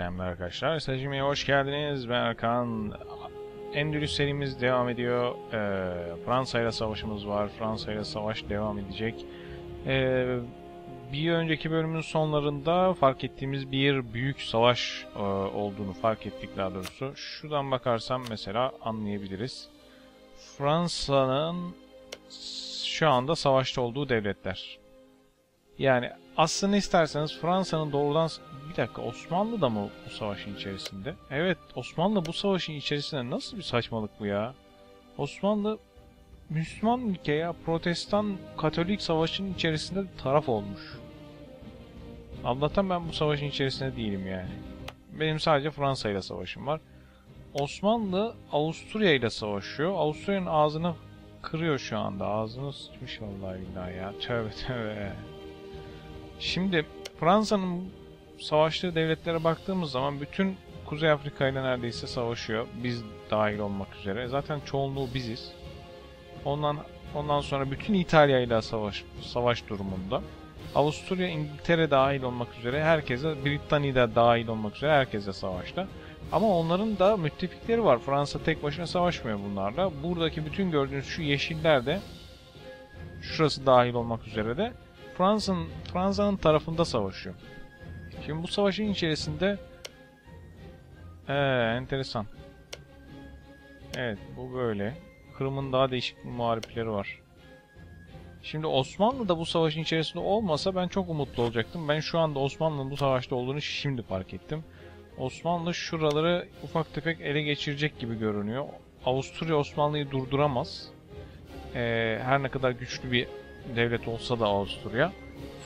Selamlar arkadaşlar. Stajimiye hoş geldiniz. Ben Erkan. Endülüs serimiz devam ediyor. Ee, Fransa ile savaşımız var. Fransa ile savaş devam edecek. Ee, bir önceki bölümün sonlarında fark ettiğimiz bir büyük savaş e, olduğunu fark ettik daha doğrusu. Şuradan bakarsam mesela anlayabiliriz. Fransa'nın şu anda savaşta olduğu devletler. Yani aslında isterseniz Fransa'nın doğrudan... Bir dakika Osmanlı da mı bu savaşın içerisinde? Evet Osmanlı bu savaşın içerisinde nasıl bir saçmalık bu ya? Osmanlı Müslüman ülke ya Protestan Katolik savaşın içerisinde taraf olmuş. Allah'tan ben bu savaşın içerisinde değilim yani. Benim sadece Fransa ile savaşım var. Osmanlı Avusturya ile savaşıyor. Avusturya'nın ağzını kırıyor şu anda. Ağzını sıçmış vallahi billahi ya. Tövbe tövbe. Şimdi Fransa'nın savaştığı devletlere baktığımız zaman bütün Kuzey Afrika ile neredeyse savaşıyor. Biz dahil olmak üzere. Zaten çoğunluğu biziz. Ondan ondan sonra bütün İtalya ile savaş savaş durumunda. Avusturya, İngiltere dahil olmak üzere herkese, Britanya'da dahil olmak üzere herkese savaşta. Ama onların da müttefikleri var. Fransa tek başına savaşmıyor bunlarla. Buradaki bütün gördüğünüz şu yeşiller de şurası dahil olmak üzere de Fransa'nın Fransa'nın tarafında savaşıyor. Şimdi bu savaşın içerisinde ee, enteresan. Evet bu böyle. Kırım'ın daha değişik muharipleri var. Şimdi Osmanlı da bu savaşın içerisinde olmasa ben çok umutlu olacaktım. Ben şu anda Osmanlı'nın bu savaşta olduğunu şimdi fark ettim. Osmanlı şuraları ufak tefek ele geçirecek gibi görünüyor. Avusturya Osmanlı'yı durduramaz. Ee, her ne kadar güçlü bir devlet olsa da Avusturya.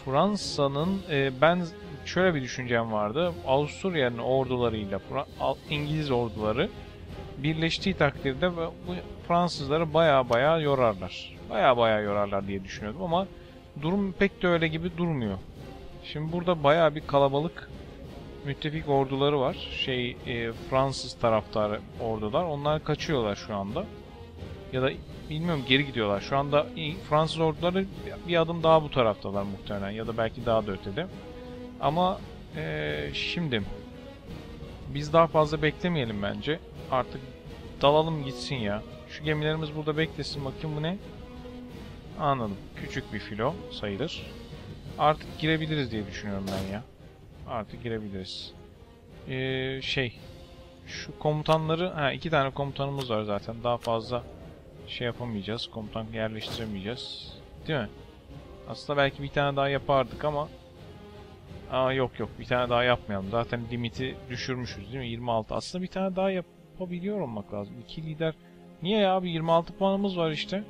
Fransa'nın e, ben şöyle bir düşüncem vardı. Avusturya'nın ordularıyla İngiliz orduları birleştiği takdirde bu Fransızları baya baya yorarlar. Baya baya yorarlar diye düşünüyordum ama durum pek de öyle gibi durmuyor. Şimdi burada baya bir kalabalık müttefik orduları var. Şey e, Fransız taraftarı ordular. Onlar kaçıyorlar şu anda. Ya da bilmiyorum geri gidiyorlar. Şu anda Fransız orduları bir adım daha bu taraftalar muhtemelen ya da belki daha da ötede. Ama ee, şimdi biz daha fazla beklemeyelim bence. Artık dalalım gitsin ya. Şu gemilerimiz burada beklesin. Bakayım bu ne? Anladım. Küçük bir filo sayılır. Artık girebiliriz diye düşünüyorum ben ya. Artık girebiliriz. Ee, şey. Şu komutanları... Ha iki tane komutanımız var zaten. Daha fazla şey yapamayacağız. Komutan yerleştiremeyeceğiz. Değil mi? Aslında belki bir tane daha yapardık ama Aa yok yok bir tane daha yapmayalım. Zaten limiti düşürmüşüz değil mi? 26. Aslında bir tane daha yapabiliyor olmak lazım. İki lider. Niye ya abi 26 puanımız var işte.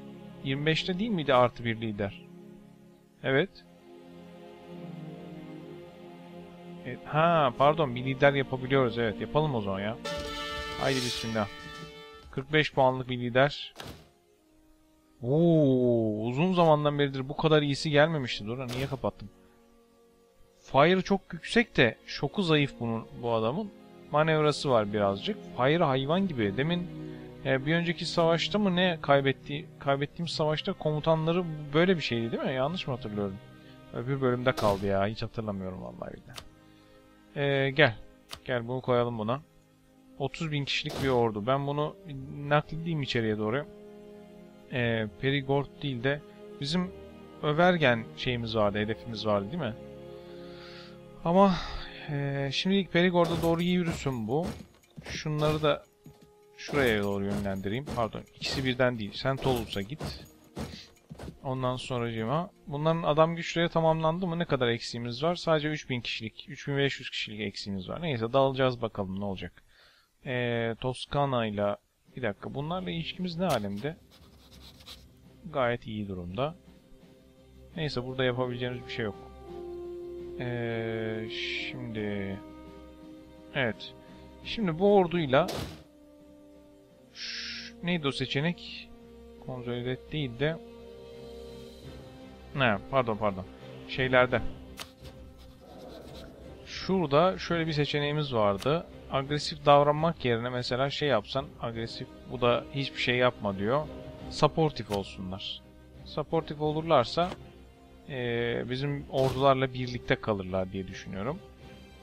25'te değil miydi artı bir lider? Evet. evet. Ha pardon bir lider yapabiliyoruz evet. Yapalım o zaman ya. Haydi bismillah. 45 puanlık bir lider. Oo, uzun zamandan beridir bu kadar iyisi gelmemişti. Dur niye kapattım? Fire çok yüksek de şoku zayıf bunun bu adamın. Manevrası var birazcık. Fire hayvan gibi. Demin e, bir önceki savaşta mı ne kaybetti kaybettiğim savaşta komutanları böyle bir şeydi değil mi? Yanlış mı hatırlıyorum? Öbür bölümde kaldı ya. Hiç hatırlamıyorum vallahi billahi. E, gel. Gel bunu koyalım buna. 30 bin kişilik bir ordu. Ben bunu nakledeyim içeriye doğru. E, Perigord değil de bizim Övergen şeyimiz vardı, hedefimiz vardı değil mi? Ama e, şimdilik Perigord'a doğru yürüsün bu. Şunları da şuraya doğru yönlendireyim. Pardon ikisi birden değil. Sen Toulouse'a git. Ondan sonracığıma. Bunların adam güçleri tamamlandı mı? Ne kadar eksiğimiz var? Sadece 3000 kişilik, 3500 kişilik eksiğimiz var. Neyse dalacağız bakalım ne olacak. Ee, Toskana ile bir dakika bunlarla ilişkimiz ne alemde? Gayet iyi durumda. Neyse burada yapabileceğimiz bir şey yok. Ee, şimdi evet. Şimdi bu orduyla Şş, neydi o seçenek? Konsolidet değil de ne? Pardon pardon. Şeylerde. Şurada şöyle bir seçeneğimiz vardı. Agresif davranmak yerine mesela şey yapsan agresif bu da hiçbir şey yapma diyor. Supportif olsunlar. Supportif olurlarsa e, bizim ordularla birlikte kalırlar diye düşünüyorum.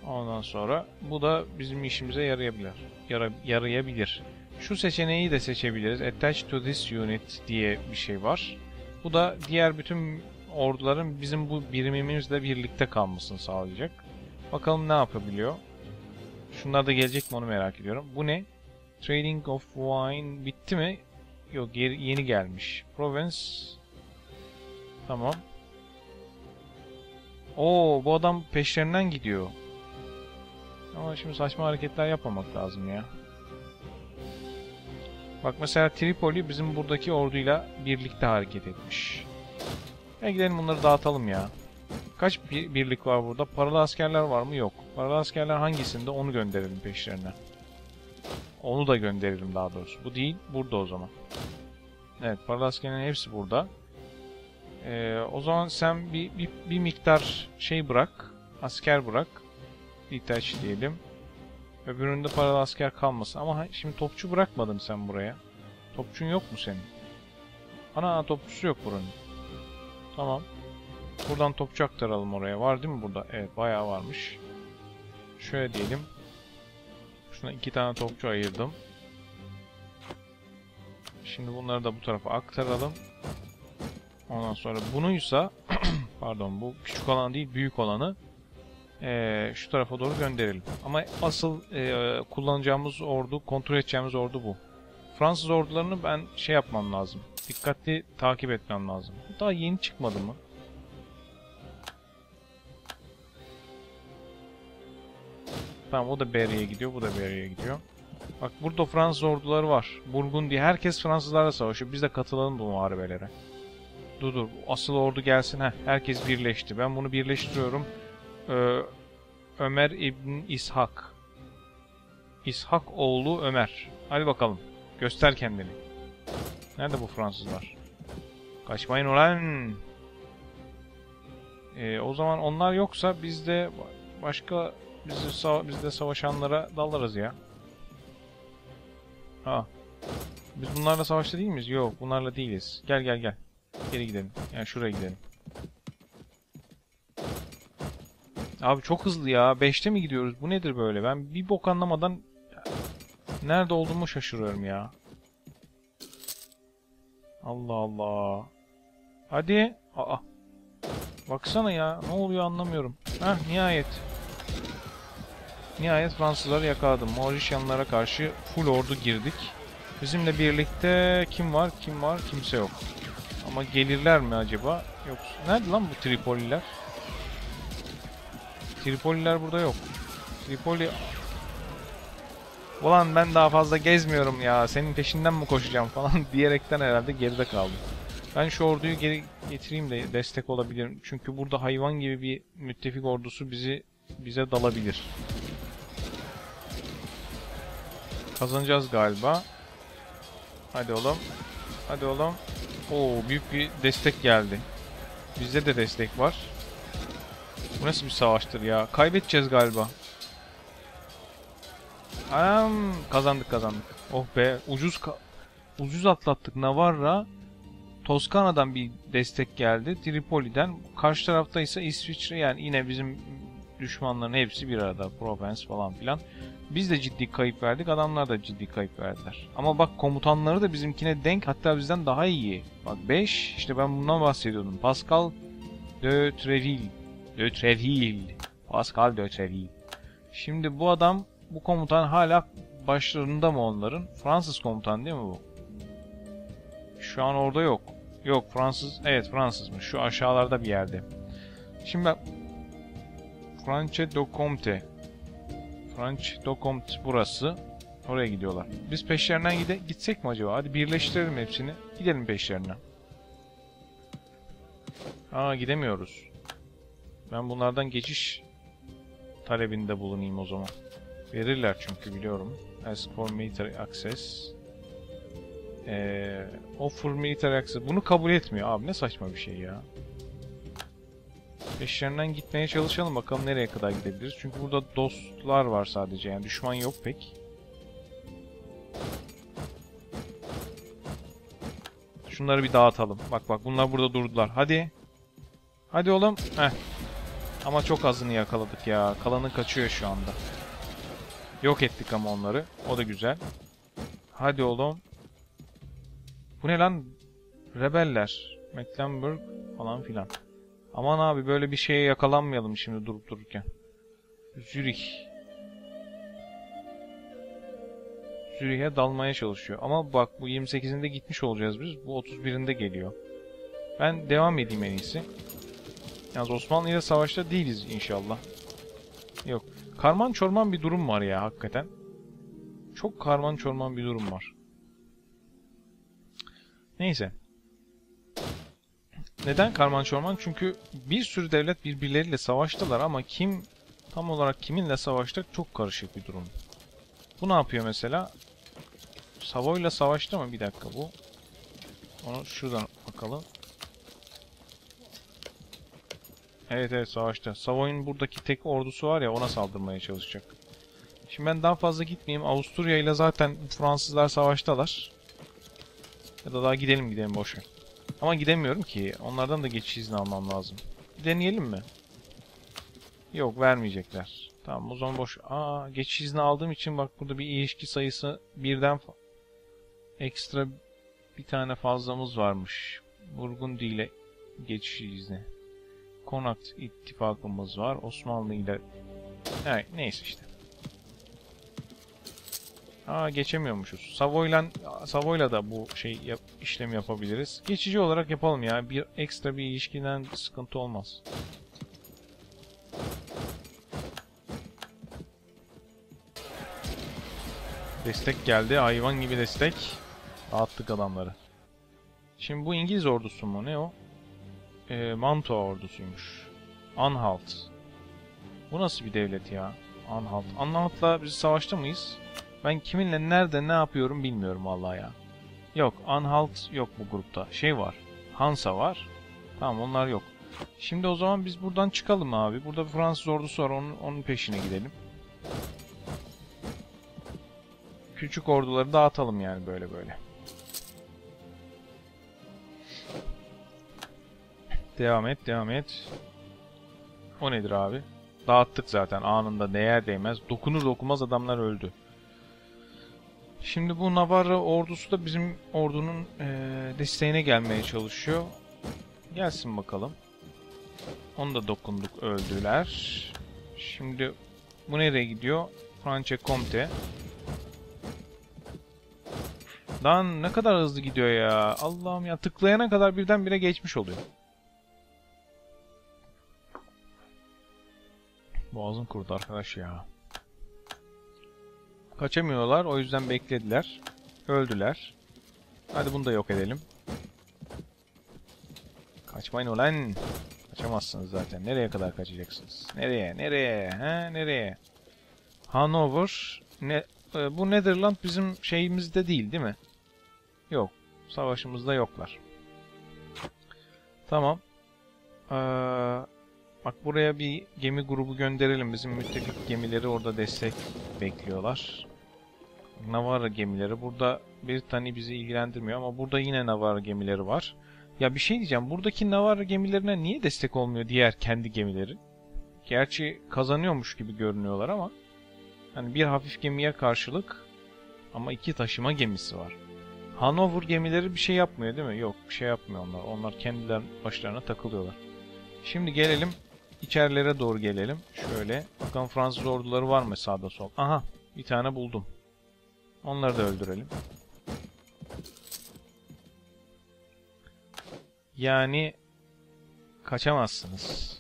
Ondan sonra bu da bizim işimize yarayabilir. Yara, yarayabilir. Şu seçeneği de seçebiliriz. Attach to this unit diye bir şey var. Bu da diğer bütün orduların bizim bu birimimizle birlikte kalmasını sağlayacak. Bakalım ne yapabiliyor. Şunlar da gelecek mi onu merak ediyorum. Bu ne? Trading of Wine bitti mi? Yok yeni gelmiş. Provence. Tamam. Oo bu adam peşlerinden gidiyor. Ama şimdi saçma hareketler yapmamak lazım ya. Bak mesela Tripoli bizim buradaki orduyla birlikte hareket etmiş. E gidelim bunları dağıtalım ya. Kaç bir birlik var burada? Paralı askerler var mı? Yok. Paralı askerler hangisinde? Onu gönderelim peşlerine. Onu da gönderelim daha doğrusu. Bu değil, burada o zaman. Evet, paralı hepsi burada. Ee, o zaman sen bir, bir, bir miktar şey bırak. Asker bırak. Detach diyelim. Öbüründe paralı asker kalmasın. Ama şimdi topçu bırakmadın sen buraya. Topçun yok mu senin? Ana topçusu yok buranın. Tamam. Buradan topçu aktaralım oraya. Var değil mi burada? Evet bayağı varmış. Şöyle diyelim. Şuna iki tane topçu ayırdım. Şimdi bunları da bu tarafa aktaralım. Ondan sonra bunuysa pardon bu küçük olan değil büyük olanı ee, şu tarafa doğru gönderelim. Ama asıl e, kullanacağımız ordu, kontrol edeceğimiz ordu bu. Fransız ordularını ben şey yapmam lazım. Dikkatli takip etmem lazım. Daha yeni çıkmadı mı? Tamam o da Berry'e gidiyor, bu da Berry'e gidiyor. Bak burada Fransız orduları var. Burgundi, herkes Fransızlarla savaşıyor. Biz de katılalım bu muharebelere. Dur dur, asıl ordu gelsin. Heh, herkes birleşti. Ben bunu birleştiriyorum. Ee, Ömer İbn İshak. İshak oğlu Ömer. Hadi bakalım. Göster kendini. Nerede bu Fransızlar? Kaçmayın ulan. Ee, o zaman onlar yoksa biz de başka bizi biz de savaşanlara dalarız ya. Ha. Biz bunlarla savaşta değil miyiz? Yok, bunlarla değiliz. Gel gel gel. Geri gidelim. Yani şuraya gidelim. Abi çok hızlı ya. 5'te mi gidiyoruz? Bu nedir böyle? Ben bir bok anlamadan nerede olduğumu şaşırıyorum ya. Allah Allah. Hadi. Aa. Baksana ya. Ne oluyor anlamıyorum. Heh nihayet. Nihayet Fransızları yakaladım. Mauritianlara karşı full ordu girdik. Bizimle birlikte kim var? Kim var? Kimse yok. Ama gelirler mi acaba? Yok. Nerede lan bu Tripoliler? Tripoliler burada yok. Tripoli... Ulan ben daha fazla gezmiyorum ya. Senin peşinden mi koşacağım falan diyerekten herhalde geride kaldım. Ben şu orduyu geri getireyim de destek olabilirim. Çünkü burada hayvan gibi bir müttefik ordusu bizi bize dalabilir. Kazanacağız galiba. Hadi oğlum. Hadi oğlum. Oo büyük bir destek geldi. Bizde de destek var. Bu nasıl bir savaştır ya? Kaybedeceğiz galiba. Anam kazandık kazandık. Oh be ucuz ucuz atlattık Navarra. Toskana'dan bir destek geldi. Tripoli'den. Karşı tarafta ise İsviçre yani yine bizim düşmanların hepsi bir arada. Provence falan filan. Biz de ciddi kayıp verdik. Adamlar da ciddi kayıp verdiler. Ama bak komutanları da bizimkine denk hatta bizden daha iyi. Bak 5 işte ben bundan bahsediyordum. Pascal de Treville. De Treville. Pascal de Treville. Şimdi bu adam bu komutan hala başlarında mı onların? Fransız komutan değil mi bu? Şu an orada yok. Yok Fransız. Evet Fransızmış. Şu aşağılarda bir yerde. Şimdi bak. France de Comte. France de Comte burası. Oraya gidiyorlar. Biz peşlerinden gide gitsek mi acaba? Hadi birleştirelim hepsini. Gidelim peşlerine. Aa gidemiyoruz. Ben bunlardan geçiş talebinde bulunayım o zaman. Verirler çünkü biliyorum. Ask for military access. Ee, offer military access. Bunu kabul etmiyor. Abi ne saçma bir şey ya. Peşlerinden gitmeye çalışalım bakalım nereye kadar gidebiliriz. Çünkü burada dostlar var sadece yani düşman yok pek. Şunları bir dağıtalım. Bak bak bunlar burada durdular. Hadi. Hadi oğlum. Heh. Ama çok azını yakaladık ya. Kalanı kaçıyor şu anda. Yok ettik ama onları. O da güzel. Hadi oğlum. Bu ne lan? Rebeller. Mecklenburg falan filan. Aman abi böyle bir şeye yakalanmayalım şimdi durup dururken. Zürih. Zürih'e dalmaya çalışıyor. Ama bak bu 28'inde gitmiş olacağız biz. Bu 31'inde geliyor. Ben devam edeyim en iyisi. Yalnız Osmanlı ile savaşta değiliz inşallah. Yok. Karman çorman bir durum var ya hakikaten. Çok karman çorman bir durum var. Neyse. Neden karman çorman? Çünkü bir sürü devlet birbirleriyle savaştılar ama kim tam olarak kiminle savaştık çok karışık bir durum. Bu ne yapıyor mesela? Savoy'la savaştı mı? Bir dakika bu. Onu şuradan bakalım. Evet evet savaşta. Savoy'un buradaki tek ordusu var ya ona saldırmaya çalışacak. Şimdi ben daha fazla gitmeyeyim. Avusturya ile zaten Fransızlar savaştalar. Ya da daha gidelim gidelim boşver. Ama gidemiyorum ki. Onlardan da geçiş izni almam lazım. Deneyelim mi? Yok vermeyecekler. Tamam o zaman boş. Aa geçiş izni aldığım için bak burada bir ilişki sayısı birden ekstra bir tane fazlamız varmış. Burgundi ile geçiş izni. Konakt ittifakımız var. Osmanlı ile evet, neyse işte. Aa geçemiyormuşuz. Savoy'la Savoy'la da bu şey yap, işlemi yapabiliriz. Geçici olarak yapalım ya. Bir ekstra bir ilişkiden sıkıntı olmaz. Destek geldi. Hayvan gibi destek. Dağıttık adamları. Şimdi bu İngiliz ordusu mu? Ne o? Ee, Mantua ordusuymuş. Anhalt. Bu nasıl bir devlet ya? Anhalt. Anhalt'la biz savaşta mıyız? Ben kiminle nerede ne yapıyorum bilmiyorum vallahi ya. Yok Anhalt yok bu grupta. Şey var. Hansa var. Tamam onlar yok. Şimdi o zaman biz buradan çıkalım abi. Burada Fransız ordusu var. Onun, onun peşine gidelim. Küçük orduları dağıtalım yani böyle böyle. Devam et, devam et. O nedir abi? Dağıttık zaten anında değer değmez. Dokunur dokunmaz adamlar öldü. Şimdi bu Navarra ordusu da bizim ordunun e, desteğine gelmeye çalışıyor. Gelsin bakalım. Onu da dokunduk öldüler. Şimdi bu nereye gidiyor? Franche Comte. Lan ne kadar hızlı gidiyor ya. Allah'ım ya tıklayana kadar birdenbire geçmiş oluyor. Boğazım kurudu arkadaş ya. Kaçamıyorlar o yüzden beklediler. Öldüler. Hadi bunu da yok edelim. Kaçmayın ulan. Kaçamazsınız zaten. Nereye kadar kaçacaksınız? Nereye? Nereye? He? Nereye? Hanover. Ne, e, bu Netherland bizim şeyimizde değil değil mi? Yok. Savaşımızda yoklar. Tamam. Ee, bak buraya bir gemi grubu gönderelim. Bizim müttefik gemileri orada destek bekliyorlar. Navarra gemileri. Burada bir tane bizi ilgilendirmiyor ama burada yine Navarra gemileri var. Ya bir şey diyeceğim. Buradaki Navarra gemilerine niye destek olmuyor diğer kendi gemileri? Gerçi kazanıyormuş gibi görünüyorlar ama hani bir hafif gemiye karşılık ama iki taşıma gemisi var. Hanover gemileri bir şey yapmıyor değil mi? Yok bir şey yapmıyor onlar. Onlar kendiler başlarına takılıyorlar. Şimdi gelelim içerilere doğru gelelim. Şöyle. Bakalım Fransız orduları var mı sağda sol? Aha bir tane buldum. Onları da öldürelim. Yani kaçamazsınız.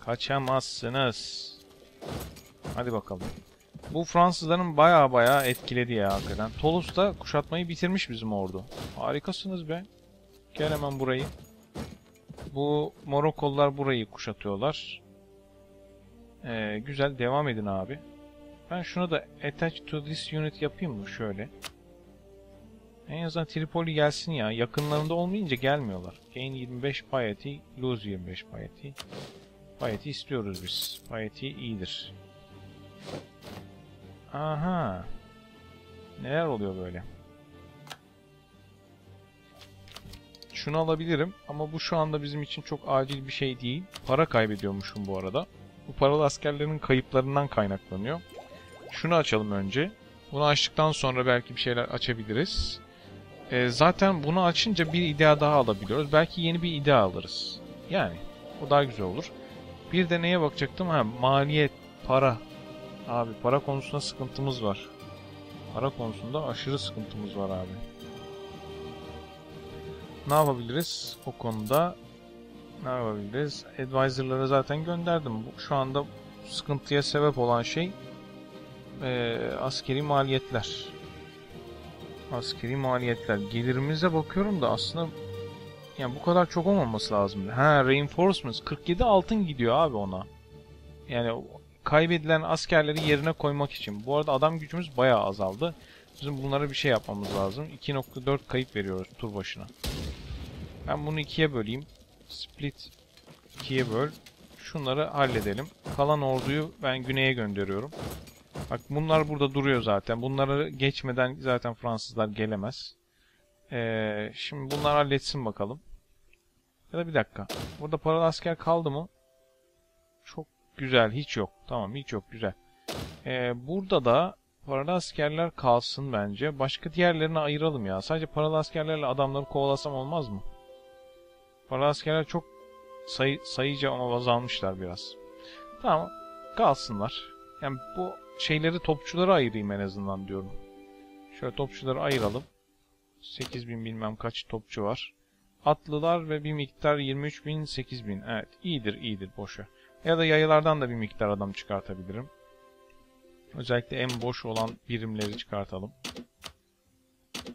Kaçamazsınız. Hadi bakalım. Bu Fransızların baya baya etkiledi ya hakikaten. Toulouse kuşatmayı bitirmiş bizim ordu. Harikasınız be. Gel hemen burayı. Bu Morokkollar burayı kuşatıyorlar. Ee, güzel devam edin abi. Ben şunu da attach to this unit yapayım mı şöyle. En azından Tripoli gelsin ya. Yakınlarında olmayınca gelmiyorlar. Gain 25 piety, lose 25 piety. Piety istiyoruz biz. Piety iyidir. Aha. Neler oluyor böyle? şunu alabilirim ama bu şu anda bizim için çok acil bir şey değil. Para kaybediyormuşum bu arada. Bu paralı askerlerin kayıplarından kaynaklanıyor. Şunu açalım önce. Bunu açtıktan sonra belki bir şeyler açabiliriz. Ee, zaten bunu açınca bir idea daha alabiliyoruz. Belki yeni bir idea alırız. Yani o daha güzel olur. Bir de neye bakacaktım? Ha, maliyet, para. Abi para konusunda sıkıntımız var. Para konusunda aşırı sıkıntımız var abi. Ne yapabiliriz o konuda? Ne yapabiliriz? Advisor'lara zaten gönderdim. Şu anda sıkıntıya sebep olan şey e, askeri maliyetler. Askeri maliyetler. Gelirimize bakıyorum da aslında yani bu kadar çok olmaması lazım. Ha reinforcements 47 altın gidiyor abi ona. Yani kaybedilen askerleri yerine koymak için. Bu arada adam gücümüz bayağı azaldı. Bizim bunlara bir şey yapmamız lazım. 2.4 kayıp veriyoruz tur başına. Ben bunu ikiye böleyim. Split ikiye böl. Şunları halledelim. Kalan orduyu ben güneye gönderiyorum. Bak bunlar burada duruyor zaten. Bunları geçmeden zaten Fransızlar gelemez. Ee, şimdi bunlar halletsin bakalım. Ya da bir dakika. Burada paralı asker kaldı mı? Çok güzel. Hiç yok. Tamam hiç yok. Güzel. Ee, burada da paralı askerler kalsın bence. Başka diğerlerini ayıralım ya. Sadece paralı askerlerle adamları kovalasam olmaz mı? Paralı askerler çok sayı, sayıca ama azalmışlar biraz. Tamam. Kalsınlar. Yani bu şeyleri topçulara ayırayım en azından diyorum. Şöyle topçuları ayıralım. 8000 bilmem kaç topçu var. Atlılar ve bir miktar 23.000 8000. Evet iyidir iyidir boşa. Ya da yayılardan da bir miktar adam çıkartabilirim. Özellikle en boş olan birimleri çıkartalım.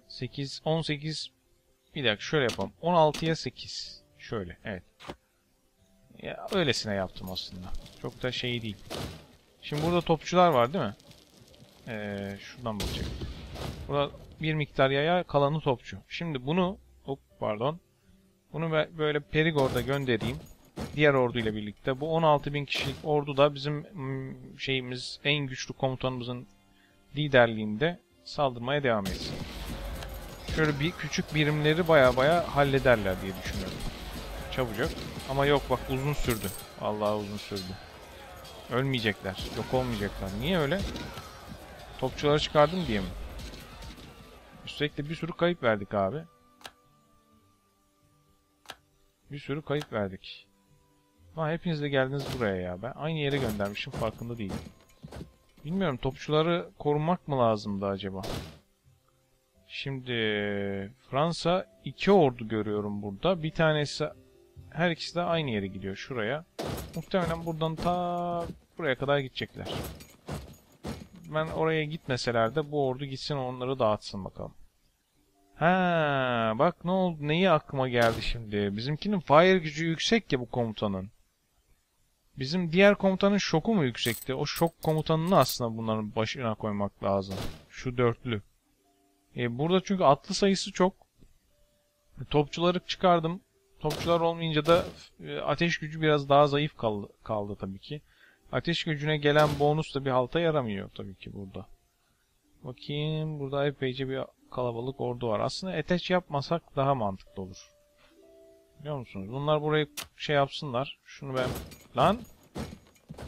8 18 bir dakika şöyle yapalım. 16'ya 8. Şöyle evet. Ya öylesine yaptım aslında. Çok da şey değil. Şimdi burada topçular var değil mi? Ee, şuradan bakacak. Burada bir miktar yaya kalanı topçu. Şimdi bunu hop pardon. Bunu böyle Perigord'a göndereyim. Diğer orduyla birlikte. Bu 16.000 kişilik ordu da bizim şeyimiz en güçlü komutanımızın liderliğinde saldırmaya devam etsin. Şöyle bir küçük birimleri baya baya hallederler diye düşünüyorum. Çabucak. Ama yok bak uzun sürdü. Vallahi uzun sürdü. Ölmeyecekler. Yok olmayacaklar. Niye öyle? Topçuları çıkardım diye mi? Üstelik de bir sürü kayıp verdik abi. Bir sürü kayıp verdik. Ha hepiniz de geldiniz buraya ya. Ben aynı yere göndermişim farkında değilim. Bilmiyorum topçuları korumak mı lazımdı acaba? Şimdi Fransa iki ordu görüyorum burada. Bir tanesi her ikisi de aynı yere gidiyor şuraya. Muhtemelen buradan ta buraya kadar gidecekler. Ben oraya gitmeseler de bu ordu gitsin onları dağıtsın bakalım. Ha, bak ne oldu? Neyi aklıma geldi şimdi? Bizimkinin fire gücü yüksek ya bu komutanın. Bizim diğer komutanın şoku mu yüksekti? O şok komutanını aslında bunların başına koymak lazım. Şu dörtlü. E, burada çünkü atlı sayısı çok. Topçuları çıkardım. Topçular olmayınca da e, ateş gücü biraz daha zayıf kaldı, kaldı tabii ki. Ateş gücüne gelen bonus da bir halta yaramıyor tabii ki burada. Bakayım burada epeyce bir kalabalık ordu var. Aslında ateş yapmasak daha mantıklı olur. Biliyor musunuz? Bunlar burayı şey yapsınlar. Şunu ben... Lan!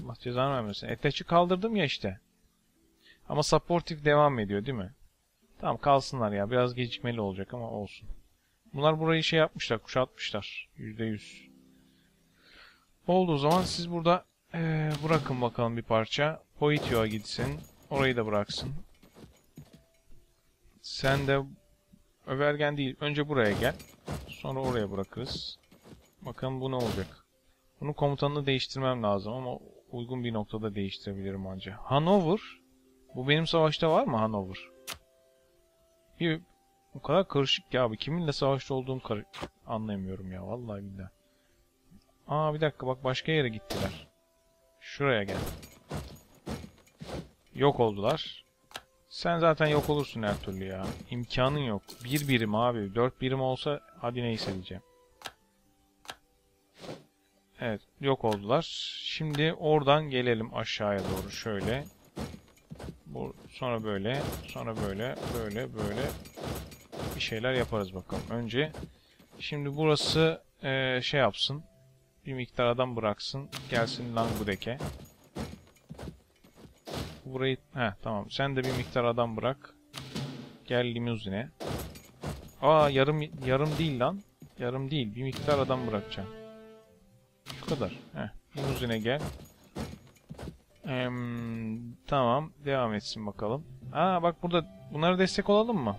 Allah cezanı vermesin. Ateş'i kaldırdım ya işte. Ama supportive devam ediyor değil mi? Tamam kalsınlar ya. Biraz gecikmeli olacak ama olsun. Bunlar burayı şey yapmışlar, kuşatmışlar. %100. Oldu o zaman siz burada ee, bırakın bakalım bir parça. Poitio'a gitsin. Orayı da bıraksın. Sen de Övergen değil. Önce buraya gel. Sonra oraya bırakırız. Bakalım bu ne olacak. Bunun komutanını değiştirmem lazım ama uygun bir noktada değiştirebilirim ancak. Hanover. Bu benim savaşta var mı Hanover? Bir o kadar karışık ya abi. Kiminle savaşta olduğum anlayamıyorum ya. Vallahi billahi. Aa bir dakika bak başka yere gittiler. Şuraya gel. Yok oldular. Sen zaten yok olursun her türlü ya. İmkanın yok. Bir birim abi. Dört birim olsa hadi neyse diyeceğim. Evet yok oldular. Şimdi oradan gelelim aşağıya doğru şöyle. Bu, sonra böyle, sonra böyle, böyle, böyle bir şeyler yaparız bakalım. Önce Şimdi burası eee, şey yapsın. Bir miktar adam bıraksın. Gelsin Langudek'e. Burayı... Heh tamam. Sen de bir miktar adam bırak. Gel limuzine. Aa yarım yarım değil lan. Yarım değil. Bir miktar adam bırakacağım. Şu kadar. Heh. Limuzine gel. Em, tamam. Devam etsin bakalım. Aa bak burada bunlara destek olalım mı?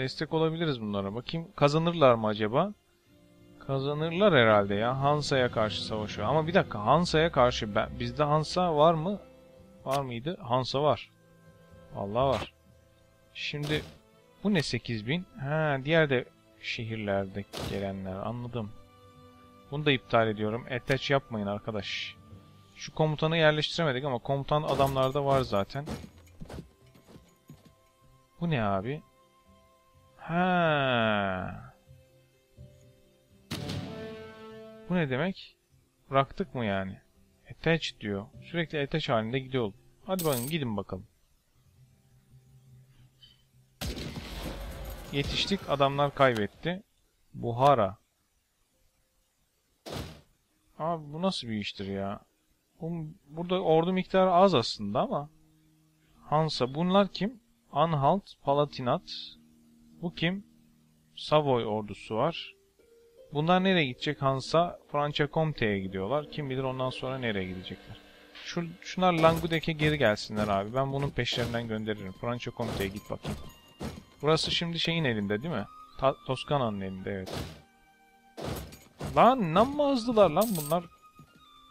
Destek olabiliriz bunlara. Bakayım kazanırlar mı acaba? Kazanırlar herhalde ya. Hansa'ya karşı savaşıyor. Ama bir dakika Hansa'ya karşı ben, bizde Hansa var mı? Var mıydı? Hansa var. Vallahi var. Şimdi bu ne 8000? Ha diğer de şehirlerde gelenler anladım. Bunu da iptal ediyorum. Attach yapmayın arkadaş. Şu komutanı yerleştiremedik ama komutan adamlarda var zaten. Bu ne abi? Ha. Bu ne demek? Bıraktık mı yani? Attach diyor. Sürekli attach halinde gidiyor. Hadi bakın gidin bakalım. Yetiştik adamlar kaybetti. Buhara. Abi bu nasıl bir iştir ya? Bu, burada ordu miktarı az aslında ama. Hansa bunlar kim? Anhalt, Palatinat. Bu kim? Savoy ordusu var. Bunlar nereye gidecek Hansa? Franciacomete'ye gidiyorlar. Kim bilir ondan sonra nereye gidecekler. Şu, şunlar Langudek'e geri gelsinler abi. Ben bunun peşlerinden gönderirim. Franciacomete'ye git bakayım. Burası şimdi şeyin elinde değil mi? Ta Toskana'nın elinde evet. Lan hızlılar lan bunlar?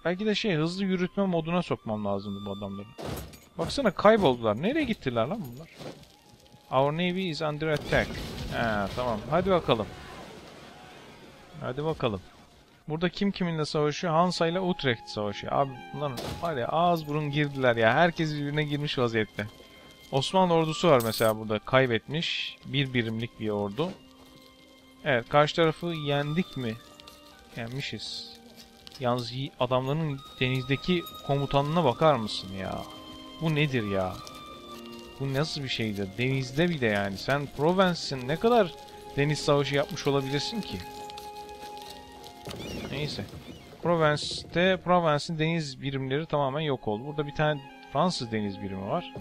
Belki de şey hızlı yürütme moduna sokmam lazımdı bu adamları. Baksana kayboldular. Nereye gittiler lan bunlar? Our navy is under attack. Ha tamam. Hadi bakalım. Hadi bakalım. Burada kim kiminle savaşıyor? Hansa ile Utrecht savaşıyor. Abi bunlar var ya ağız burun girdiler ya. Herkes birbirine girmiş vaziyette. Osmanlı ordusu var mesela burada kaybetmiş. Bir birimlik bir ordu. Evet karşı tarafı yendik mi? Yenmişiz. Yalnız adamların denizdeki komutanına bakar mısın ya? Bu nedir ya? Bu nasıl bir şeydir? Denizde bir de yani. Sen Provence'sin ne kadar deniz savaşı yapmış olabilirsin ki? Neyse. Provence'de Provence'in deniz birimleri tamamen yok oldu. Burada bir tane Fransız deniz birimi var.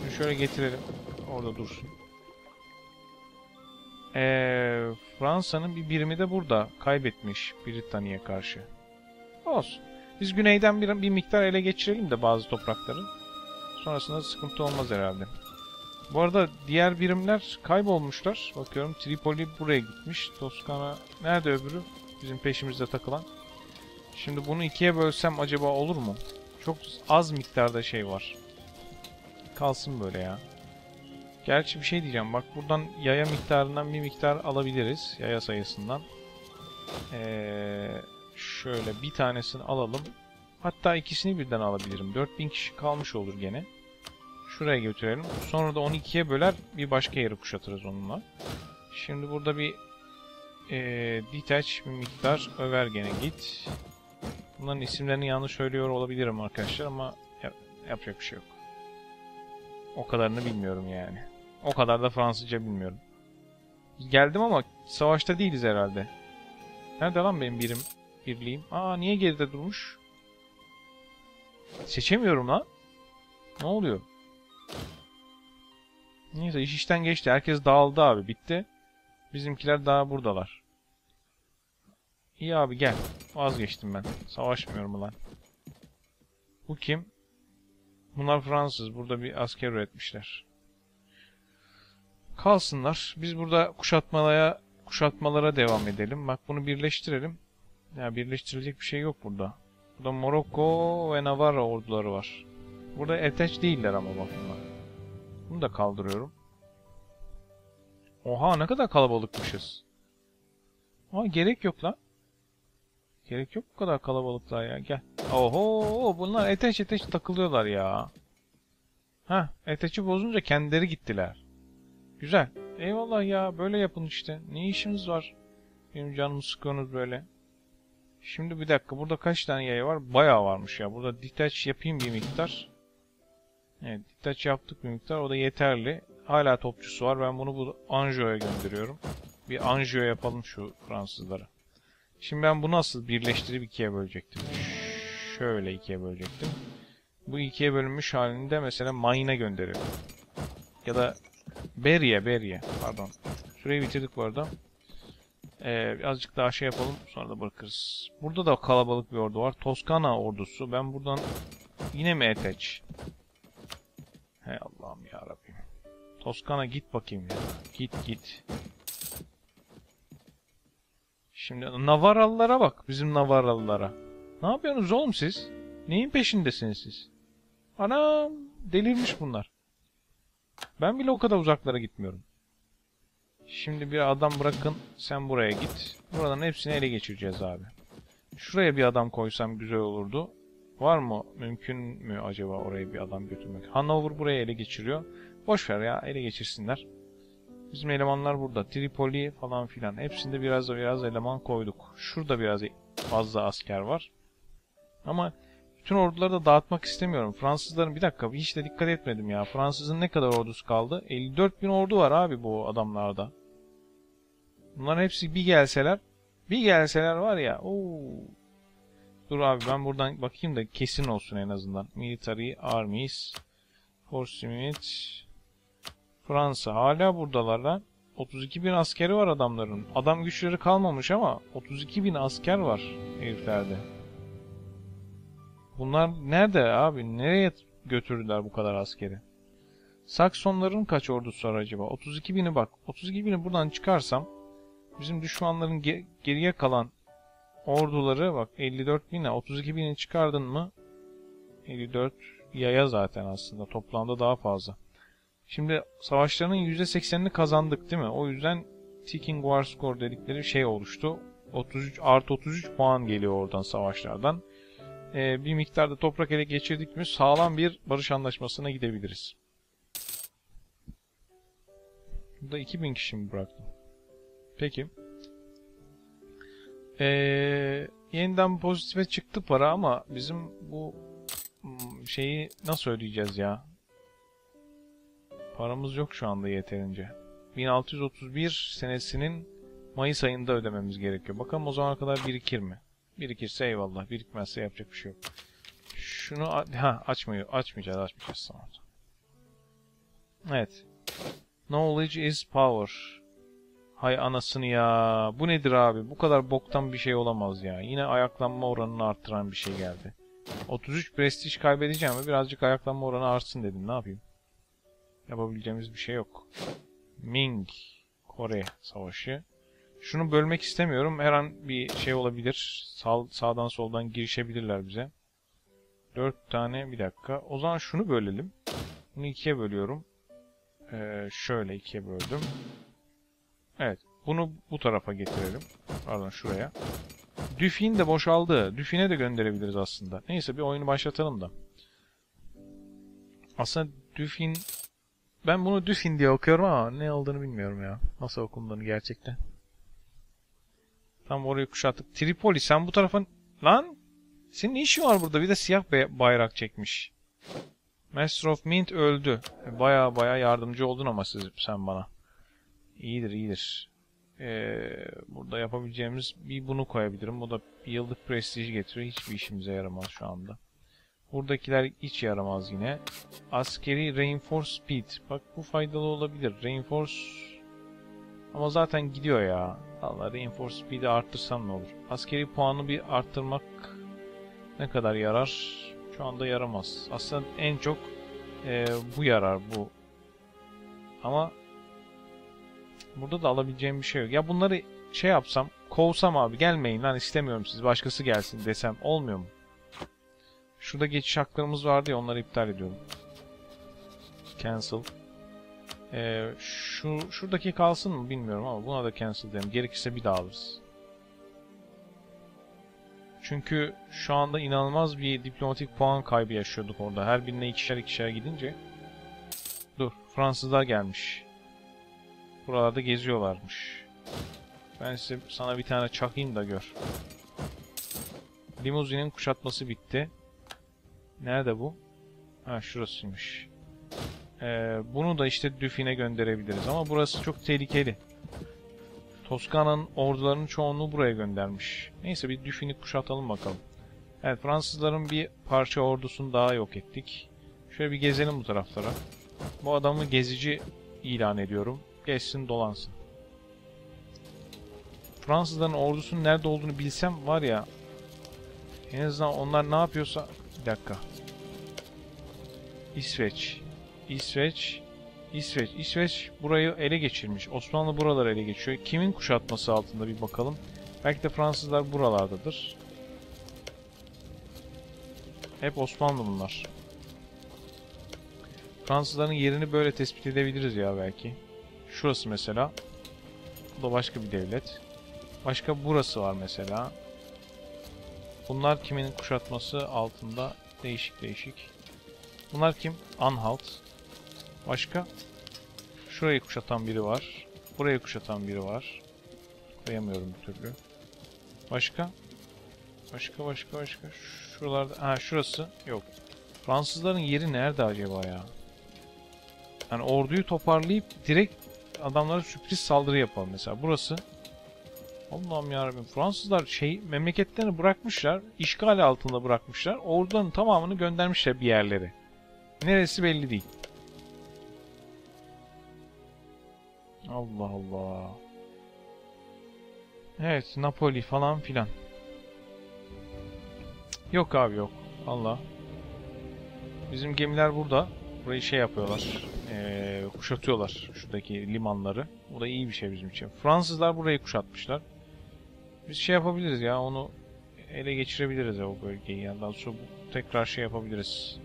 Şunu şöyle getirelim. Orada dursun. Ee, Fransa'nın bir birimi de burada kaybetmiş Britanya'ya karşı. Olsun. Biz güneyden bir, bir miktar ele geçirelim de bazı toprakları. Sonrasında sıkıntı olmaz herhalde. Bu arada diğer birimler kaybolmuşlar. Bakıyorum Tripoli buraya gitmiş. Toskana nerede öbürü? Bizim peşimizde takılan. Şimdi bunu ikiye bölsem acaba olur mu? Çok az miktarda şey var. Kalsın böyle ya. Gerçi bir şey diyeceğim. Bak buradan yaya miktarından bir miktar alabiliriz. Yaya sayısından. Ee, şöyle bir tanesini alalım. Hatta ikisini birden alabilirim. 4000 kişi kalmış olur gene. Şuraya götürelim. Sonra da 12'ye böler bir başka yeri kuşatırız onunla. Şimdi burada bir e, detach bir miktar över gene git. Bunların isimlerini yanlış söylüyor olabilirim arkadaşlar ama yap yapacak bir şey yok. O kadarını bilmiyorum yani. O kadar da Fransızca bilmiyorum. Geldim ama savaşta değiliz herhalde. Nerede lan benim birim birliğim? Aa niye geride durmuş? Seçemiyorum lan. Ne oluyor? Neyse iş işten geçti. Herkes dağıldı abi. Bitti. Bizimkiler daha buradalar. İyi abi gel. Vazgeçtim ben. Savaşmıyorum ulan. Bu kim? Bunlar Fransız. Burada bir asker üretmişler. Kalsınlar. Biz burada kuşatmalara kuşatmalara devam edelim. Bak bunu birleştirelim. Ya birleştirilecek bir şey yok burada. Burada Morocco ve Navarra orduları var. Burada ateş değiller ama bak bunlar. Bunu da kaldırıyorum. Oha ne kadar kalabalıkmışız. Aa gerek yok lan. Gerek yok bu kadar kalabalıklar ya. Gel. Oho bunlar eteş eteş takılıyorlar ya. Ha eteçi bozunca kendileri gittiler. Güzel. Eyvallah ya böyle yapın işte. Ne işimiz var? Benim canımı sıkıyorsunuz böyle. Şimdi bir dakika burada kaç tane yaya var? Bayağı varmış ya. Burada detach yapayım bir miktar. Evet detach yaptık bir miktar. O da yeterli. Hala topçusu var. Ben bunu bu Anjo'ya gönderiyorum. Bir Anjou yapalım şu Fransızlara. Şimdi ben bunu nasıl birleştirip ikiye bölecektim? Şöyle ikiye bölecektim. Bu ikiye bölünmüş halinde mesela Maine'e gönderiyorum. Ya da Berry'e, Berry'e. Pardon. Süreyi bitirdik bu arada. Ee, azıcık daha şey yapalım sonra da bırakırız. Burada da kalabalık bir ordu var. Toskana ordusu. Ben buradan yine mi Eteç? Hey Allah'ım ya Rabbim. Toskana git bakayım ya. Git git. Şimdi Navarralılara bak. Bizim Navarralılara. Ne yapıyorsunuz oğlum siz? Neyin peşindesiniz siz? Anam delirmiş bunlar. Ben bile o kadar uzaklara gitmiyorum. Şimdi bir adam bırakın sen buraya git. Buradan hepsini ele geçireceğiz abi. Şuraya bir adam koysam güzel olurdu. Var mı? Mümkün mü acaba oraya bir adam götürmek? Hanover buraya ele geçiriyor. Boş ver ya ele geçirsinler. Bizim elemanlar burada. Tripoli falan filan. Hepsinde biraz da biraz eleman koyduk. Şurada biraz fazla asker var. Ama bütün orduları da dağıtmak istemiyorum. Fransızların bir dakika hiç de dikkat etmedim ya. Fransızın ne kadar ordusu kaldı? 54 bin ordu var abi bu adamlarda. Bunların hepsi bir gelseler bir gelseler var ya. Oo. Dur abi ben buradan bakayım da kesin olsun en azından. Military Armies Force Unit Fransa hala buradalar lan. 32 bin askeri var adamların. Adam güçleri kalmamış ama 32 bin asker var heriflerde. Bunlar nerede abi? Nereye götürdüler bu kadar askeri? Saksonların kaç ordusu var acaba? 32 bini bak. 32 bini buradan çıkarsam bizim düşmanların ge geriye kalan orduları bak 54 bine 32 bini çıkardın mı 54 yaya zaten aslında toplamda daha fazla. Şimdi savaşlarının %80'ini kazandık değil mi? O yüzden Ticking War Score dedikleri şey oluştu. 33 artı 33 puan geliyor oradan savaşlardan. Ee, bir miktarda toprak ele geçirdik mi sağlam bir barış anlaşmasına gidebiliriz. Burada 2000 kişi mi bıraktım? Peki. Ee, yeniden pozitife çıktı para ama bizim bu hmm, şeyi nasıl ödeyeceğiz ya? Paramız yok şu anda yeterince. 1631 senesinin Mayıs ayında ödememiz gerekiyor. Bakalım o zamana kadar birikir mi? Birikirse eyvallah. Birikmezse yapacak bir şey yok. Şunu ha açmıyor. Açmayacağız, açmayacağız tamam. Evet. Knowledge is power. Hay anasını ya. Bu nedir abi? Bu kadar boktan bir şey olamaz ya. Yine ayaklanma oranını arttıran bir şey geldi. 33 prestij kaybedeceğim ve birazcık ayaklanma oranı artsın dedim. Ne yapayım? Yapabileceğimiz bir şey yok. Ming Kore Savaşı. Şunu bölmek istemiyorum. Her an bir şey olabilir. Sağ, sağdan soldan girişebilirler bize. 4 tane bir dakika. O zaman şunu bölelim. Bunu ikiye bölüyorum. Ee, şöyle ikiye böldüm. Evet. Bunu bu tarafa getirelim. Pardon şuraya. Düfin de boşaldı. Düfine de gönderebiliriz aslında. Neyse bir oyunu başlatalım da. Aslında Düfin... Ben bunu Düfin diye okuyorum ama ne olduğunu bilmiyorum ya. Nasıl okunduğunu gerçekten. Tam orayı kuşattık. Tripoli sen bu tarafa... Lan! Senin ne işin var burada? Bir de siyah bayrak çekmiş. Master of Mint öldü. Baya baya yardımcı oldun ama siz, sen bana. İyidir iyidir. Ee, burada yapabileceğimiz bir bunu koyabilirim. Bu da bir yıllık prestij getiriyor. Hiçbir işimize yaramaz şu anda. Buradakiler hiç yaramaz yine. Askeri Reinforce Speed. Bak bu faydalı olabilir. Reinforce... Ama zaten gidiyor ya. Allah Reinforce Speed'i arttırsam ne olur? Askeri puanı bir arttırmak ne kadar yarar? Şu anda yaramaz. Aslında en çok e, bu yarar bu. Ama burada da alabileceğim bir şey yok. Ya bunları şey yapsam, kovsam abi gelmeyin lan istemiyorum siz başkası gelsin desem olmuyor mu? Şurada geçiş haklarımız vardı ya onları iptal ediyorum. Cancel. Ee, şu şuradaki kalsın mı bilmiyorum ama buna da cancel derim. Gerekirse bir daha alırız. Çünkü şu anda inanılmaz bir diplomatik puan kaybı yaşıyorduk orada. Her birine ikişer ikişer gidince. Dur, Fransızlar gelmiş. Buralarda geziyorlarmış. Ben size sana bir tane çakayım da gör. Limuzinin kuşatması bitti. Nerede bu? Ha şurasıymış. Ee, bunu da işte Düfin'e gönderebiliriz ama burası çok tehlikeli. Toskana'nın ordularının çoğunluğu buraya göndermiş. Neyse bir Düfin'i kuşatalım bakalım. Evet Fransızların bir parça ordusunu daha yok ettik. Şöyle bir gezelim bu taraflara. Bu adamı gezici ilan ediyorum. Geçsin dolansın. Fransızların ordusunun nerede olduğunu bilsem var ya en azından onlar ne yapıyorsa bir dakika. İsveç. İsveç. İsveç. İsveç burayı ele geçirmiş. Osmanlı buraları ele geçiyor. Kimin kuşatması altında bir bakalım. Belki de Fransızlar buralardadır. Hep Osmanlı bunlar. Fransızların yerini böyle tespit edebiliriz ya belki. Şurası mesela. Bu da başka bir devlet. Başka burası var mesela. Bunlar kimin kuşatması altında değişik değişik. Bunlar kim? Anhalt. Başka? Şurayı kuşatan biri var. Burayı kuşatan biri var. Koyamıyorum bir türlü. Başka? Başka başka başka. Şuralarda. Ha şurası. Yok. Fransızların yeri nerede acaba ya? Yani orduyu toparlayıp direkt adamlara sürpriz saldırı yapalım mesela. Burası. Allah'ım yarabbim. Fransızlar şey memleketlerini bırakmışlar. işgal altında bırakmışlar. Orduların tamamını göndermişler bir yerlere. Neresi belli değil. Allah Allah. Evet Napoli falan filan. Yok abi yok. Allah. Bizim gemiler burada. Burayı şey yapıyorlar. Ee, kuşatıyorlar şuradaki limanları. O da iyi bir şey bizim için. Fransızlar burayı kuşatmışlar. Biz şey yapabiliriz ya onu ele geçirebiliriz ya o bölgeyi. Yani daha sonra tekrar şey yapabiliriz.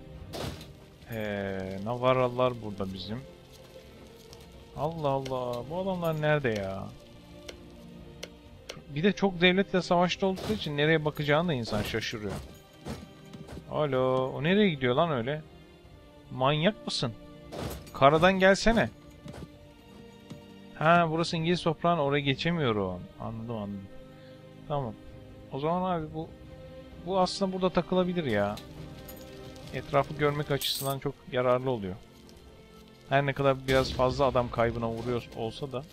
Ee, Navarralılar burada bizim. Allah Allah. Bu adamlar nerede ya? Bir de çok devletle savaşta oldukları için nereye bakacağını da insan şaşırıyor. Alo. O nereye gidiyor lan öyle? Manyak mısın? Karadan gelsene. Ha burası İngiliz toprağın oraya geçemiyorum. Anladım anladım. Tamam. O zaman abi bu bu aslında burada takılabilir ya. Etrafı görmek açısından çok yararlı oluyor. Her ne kadar biraz fazla adam kaybına uğruyor olsa da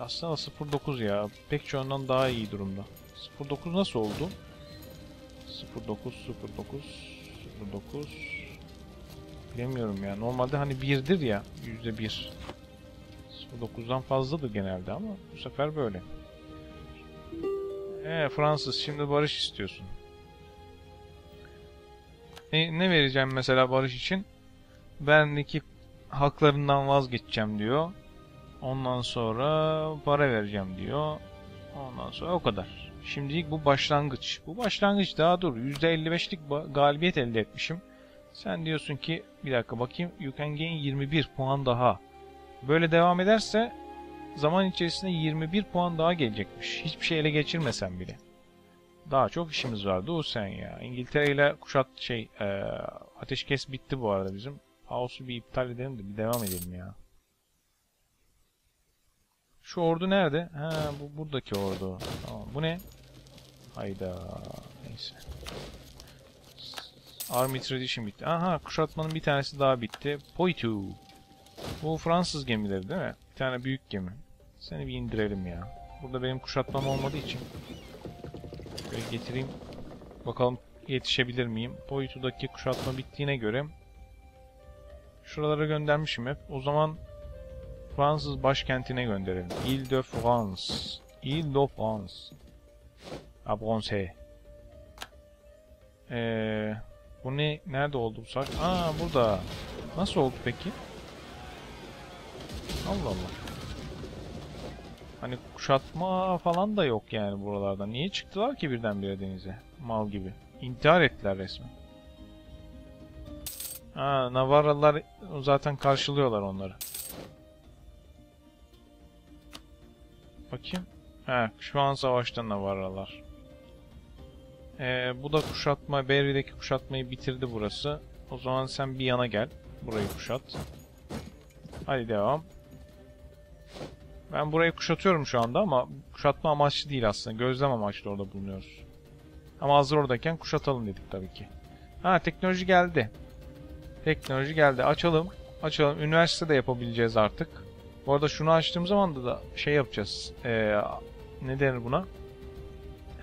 aslında 09 ya. Pek çoğundan daha iyi durumda. 09 nasıl oldu? 09 09 09 Bilemiyorum ya. Normalde hani 1'dir ya. %1. 09'dan fazladır genelde ama bu sefer böyle. Ee Fransız şimdi barış istiyorsun. Ne, ne vereceğim mesela barış için? Bendeki haklarından vazgeçeceğim diyor. Ondan sonra para vereceğim diyor. Ondan sonra o kadar. Şimdilik bu başlangıç. Bu başlangıç daha dur. %55'lik galibiyet elde etmişim. Sen diyorsun ki bir dakika bakayım. You can gain 21 puan daha. Böyle devam ederse zaman içerisinde 21 puan daha gelecekmiş. Hiçbir şey ele geçirmesen bile. Daha çok işimiz var. Dur sen ya. İngiltere ile kuşat şey e, ateşkes bitti bu arada bizim. House'u bir iptal edelim de bir devam edelim ya. Şu ordu nerede? Ha bu buradaki ordu. Tamam. Bu ne? Hayda. Neyse. Army Tradition bitti. Aha kuşatmanın bir tanesi daha bitti. Poitou. Bu Fransız gemileri değil mi? Bir tane büyük gemi. Seni bir indirelim ya. Burada benim kuşatmam olmadığı için. Böyle getireyim. Bakalım yetişebilir miyim? Poitou'daki kuşatma bittiğine göre şuralara göndermişim hep. O zaman Fransız başkentine gönderelim. Ile-de-France. Ile-de-France. Abronce. Ee, bu ne? Nerede oldu bu saç? Aa burada. Nasıl oldu peki? Allah Allah. Hani kuşatma falan da yok yani buralarda. Niye çıktılar ki birdenbire denize? Mal gibi. İntihar ettiler resmen. Ha, Navarralılar zaten karşılıyorlar onları. Bakayım. He, şu an savaşta Navarralar. Ee, bu da kuşatma, Berry'deki kuşatmayı bitirdi burası. O zaman sen bir yana gel. Burayı kuşat. Hadi devam. Ben burayı kuşatıyorum şu anda ama kuşatma amaçlı değil aslında. Gözlem amaçlı orada bulunuyoruz. Ama hazır oradayken kuşatalım dedik tabii ki. Ha teknoloji geldi. Teknoloji geldi. Açalım. Açalım. Üniversitede yapabileceğiz artık. Bu arada şunu açtığım zaman da, da şey yapacağız. Ee, ne denir buna?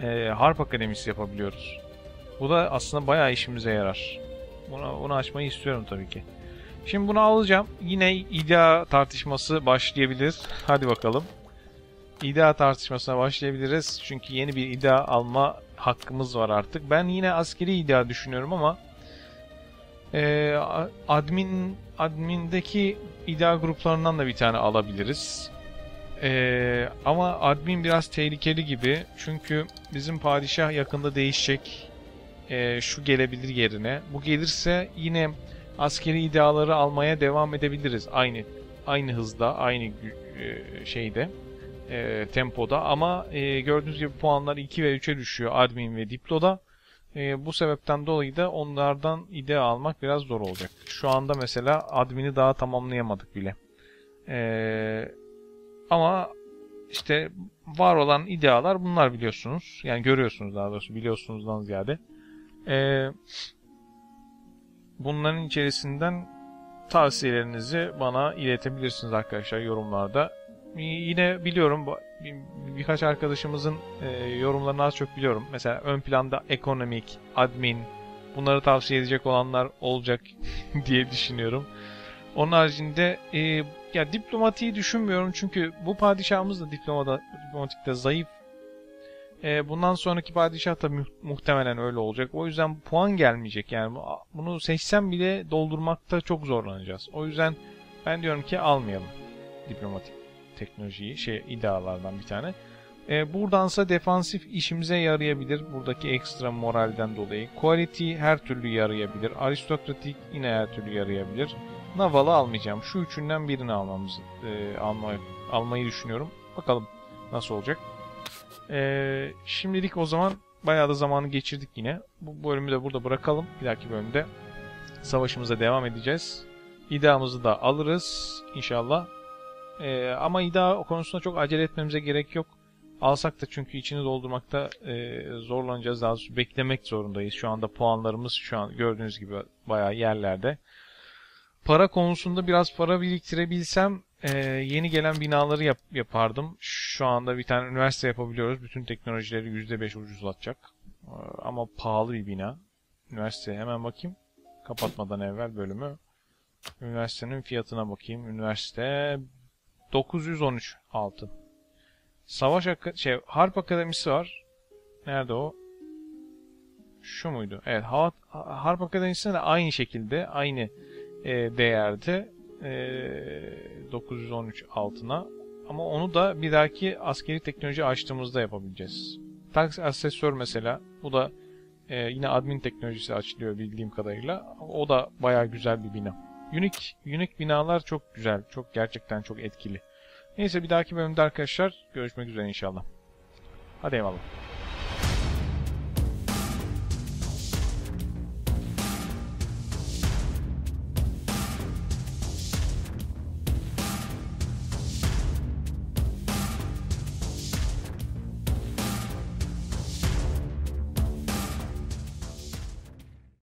Ee, Harp Akademisi yapabiliyoruz. Bu da aslında bayağı işimize yarar. Bunu, bunu açmayı istiyorum tabii ki. Şimdi bunu alacağım. Yine idea tartışması başlayabilir. Hadi bakalım. İdea tartışmasına başlayabiliriz. Çünkü yeni bir idea alma hakkımız var artık. Ben yine askeri idea düşünüyorum ama e, admin admindeki idea gruplarından da bir tane alabiliriz. E, ama admin biraz tehlikeli gibi. Çünkü bizim padişah yakında değişecek. E, şu gelebilir yerine. Bu gelirse yine askeri ideaları almaya devam edebiliriz. Aynı aynı hızda, aynı e, şeyde e, tempoda ama e, gördüğünüz gibi puanlar 2 ve 3'e düşüyor admin ve diploda. E, bu sebepten dolayı da onlardan ide almak biraz zor olacak. Şu anda mesela admini daha tamamlayamadık bile. E, ama işte var olan idealar bunlar biliyorsunuz. Yani görüyorsunuz daha doğrusu biliyorsunuzdan ziyade. E, bunların içerisinden tavsiyelerinizi bana iletebilirsiniz arkadaşlar yorumlarda. Yine biliyorum bir, birkaç arkadaşımızın e, yorumlarını az çok biliyorum. Mesela ön planda ekonomik, admin bunları tavsiye edecek olanlar olacak diye düşünüyorum. Onun haricinde e, ya diplomatiği düşünmüyorum çünkü bu padişahımız da diplomada, diplomatikte zayıf. E, bundan sonraki padişah da mu muhtemelen öyle olacak. O yüzden puan gelmeyecek. Yani bunu seçsem bile doldurmakta çok zorlanacağız. O yüzden ben diyorum ki almayalım diplomatik teknolojiyi, şey idealardan bir tane. E, buradansa defansif işimize yarayabilir. Buradaki ekstra moralden dolayı. Quality her türlü yarayabilir. Aristokratik yine her türlü yarayabilir. Naval'ı almayacağım. Şu üçünden birini almamız, e, alma, almayı düşünüyorum. Bakalım nasıl olacak. E, şimdilik o zaman bayağı da zamanı geçirdik yine. Bu bölümü de burada bırakalım. Bir dahaki bölümde savaşımıza devam edeceğiz. İdamızı da alırız inşallah. E, ama İDA konusunda çok acele etmemize gerek yok. Alsak da çünkü içini doldurmakta e, zorlanacağız. Daha beklemek zorundayız. Şu anda puanlarımız şu an gördüğünüz gibi bayağı yerlerde. Para konusunda biraz para biriktirebilsem e, yeni gelen binaları yap, yapardım. Şu anda bir tane üniversite yapabiliyoruz. Bütün teknolojileri %5 ucuzlatacak. E, ama pahalı bir bina. Üniversite hemen bakayım. Kapatmadan evvel bölümü. Üniversitenin fiyatına bakayım. Üniversite 913 altın. Savaş Ak şey Harp Akademisi var. Nerede o? Şu muydu? Evet, Harp Akademisi de aynı şekilde, aynı e, değerde e, 913 altına. Ama onu da bir dahaki askeri teknoloji açtığımızda yapabileceğiz. Tax Assessor mesela, bu da e, yine admin teknolojisi açılıyor bildiğim kadarıyla. O da bayağı güzel bir bina. Unique, unique binalar çok güzel. Çok gerçekten çok etkili. Neyse bir dahaki bölümde arkadaşlar görüşmek üzere inşallah. Hadi eyvallah.